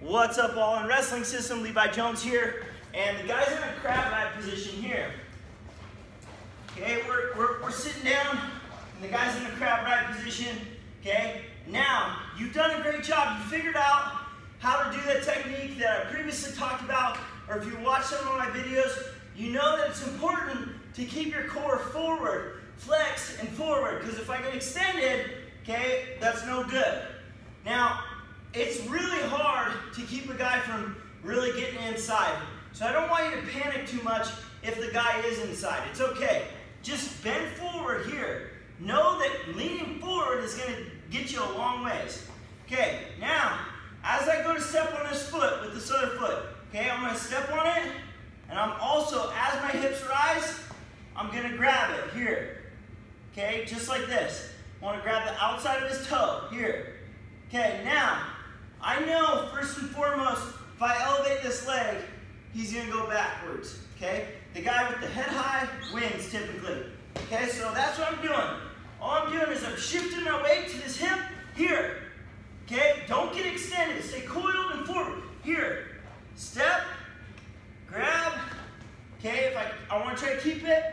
What's up all in wrestling system, Levi Jones here, and the guy's in a crab ride position here. Okay, we're, we're, we're sitting down, and the guy's in a crab ride position, okay? Now, you've done a great job. You figured out how to do that technique that I previously talked about, or if you watch some of my videos, you know that it's important to keep your core forward, flex and forward, because if I get extended, okay, that's no good. Now, it's really to keep a guy from really getting inside. So I don't want you to panic too much if the guy is inside. It's okay. Just bend forward here. Know that leaning forward is going to get you a long ways. Okay, now, as I go to step on this foot with this other foot, okay, I'm going to step on it, and I'm also, as my hips rise, I'm going to grab it here. Okay, just like this. I want to grab the outside of his toe here. Okay, now, I know first and foremost, if I elevate this leg, he's gonna go backwards, okay? The guy with the head high wins typically, okay? So that's what I'm doing. All I'm doing is I'm shifting my weight to this hip here, okay? Don't get extended, stay coiled and forward. Here, step, grab, okay? If I, I wanna try to keep it,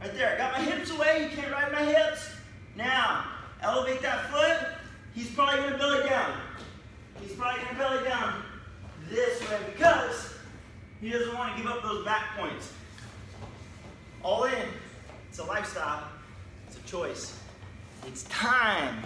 right there. I got my hips away, you can't ride my hips. Now, elevate that foot, he's probably gonna he's probably going to belly down this way because he doesn't want to give up those back points. All in. It's a lifestyle. It's a choice. It's time.